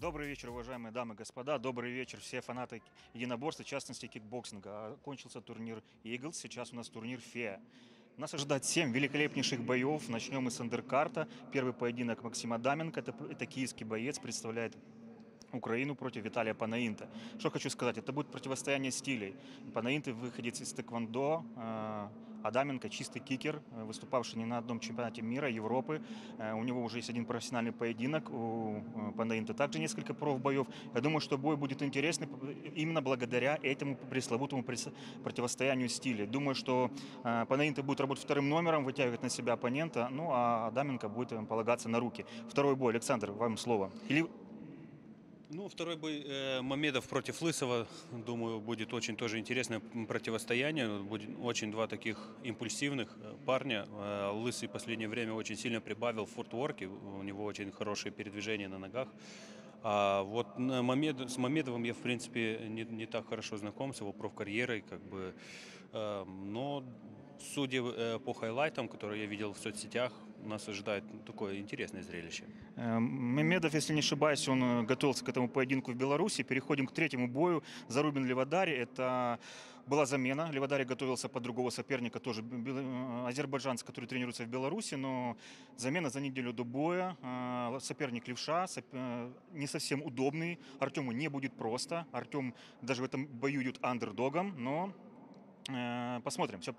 Добрый вечер, уважаемые дамы и господа. Добрый вечер, все фанаты единоборства, в частности кикбоксинга. Окончился турнир Eagles, сейчас у нас турнир FEA. Нас ожидает 7 великолепнейших боев. Начнем мы с андеркарда. Первый поединок Максима Адаменко. Это, это киевский боец, представляет Украину против Виталия Панаинта. Что хочу сказать, это будет противостояние стилей. Панаинты выходец из тэквондо, э, Адаменко чистый кикер, э, выступавший не на одном чемпионате мира, Европы. Э, У него уже есть один профессиональный поединок, у э, Панаинта также несколько профбоев. Я думаю, что бой будет интересный именно благодаря этому пресловутому прес- противостоянию стилей. Думаю, что Панаинта будет работать вторым номером, вытягивать на себя оппонента, ну а Адаменко будет полагаться на руки. Второй бой, Александр, вам слово. Или Ну, второй бой э, Мамедов против Лысого, думаю, будет очень тоже интересное противостояние. Будет очень два таких импульсивных э, парня. Э, Лысый в последнее время очень сильно прибавил в фортворке, у него очень хорошие передвижения на ногах. А вот на Мамед- с Мамедовым я, в принципе, не, не так хорошо знаком с его профкарьерой, как бы, э, но судя э, по хайлайтам, которые я видел в соцсетях, нас ожидает такое интересное зрелище. Мемедов, если не ошибаюсь, он э, готовился к этому поединку в Беларуси. Переходим к третьему бою. Зарубин Левадари. Это была замена. Левадари готовился под другого соперника, тоже э, азербайджанец, который тренируется в Беларуси, но замена за неделю до боя. Соперник левша, не совсем удобный. Артему не будет просто. Артем даже в этом бою идет андердогом, но Посмотрим. Все,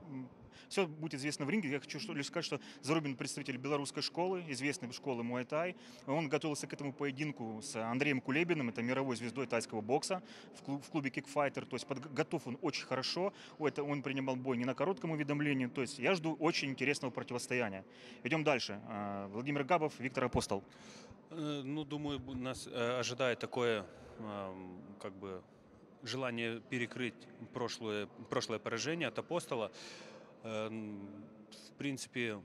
все будет известно в ринге. Я хочу лишь сказать, что Зарубин представитель белорусской школы, известной школы Муай-Тай. Он готовился к этому поединку с Андреем Кулебиным, это мировой звездой тайского бокса в, клуб- в клубе Kickfighter. То есть готов он очень хорошо. Это он принимал бой не на коротком уведомлении. То есть я жду очень интересного противостояния. Идем дальше. Э, Владимир Габов, Виктор Апостол. Э, Ну, думаю, нас э, ожидает такое, как бы, желание перекрыть прошлое, прошлое поражение от апостола. Э, В принципе,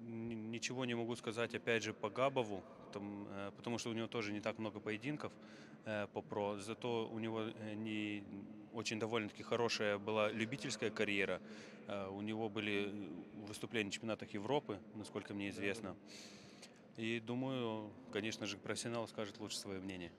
ничего не могу сказать, опять же, по Габову, там, э, потому что у него тоже не так много поединков э, по про. Зато у него не очень довольно-таки хорошая была любительская карьера. У него были выступления в чемпионатах Европы, насколько мне известно. И думаю, конечно же, профессионал скажет лучше свое мнение.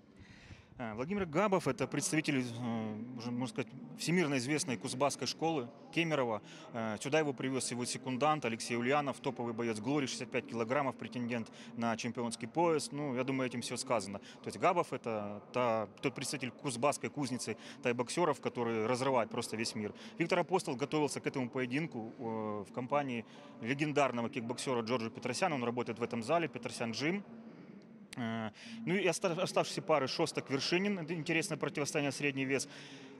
Э, Владимир Габов – это представитель, э, можно сказать, всемирно известной кузбасской школы Кемерово. Э, Сюда его привез его секундант Алексей Ульянов, топовый боец Глори, 65 килограммов, претендент на чемпионский пояс. Ну, я думаю, этим все сказано. То есть Габов – это та, тот представитель кузбасской кузницы тай-боксеров, который разрывает просто весь мир. Виктор Апостол готовился к этому поединку в компании легендарного кикбоксера Джорджа Петросяна. Он работает в этом зале, Петросян Джим. Э, Ну и оста- оставшиеся пары Шостак Вершинин. Интересное противостояние средний вес.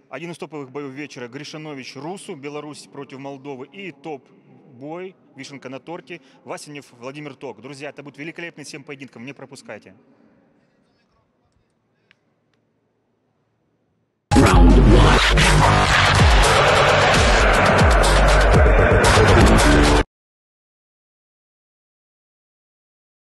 Один из топовых боев вечера Гришанович Русу, Беларусь против Молдовы. И топ-бой, вишенка на торте, Васенев Владимир Ток. Друзья, это будет великолепный 7 поединков, не пропускайте.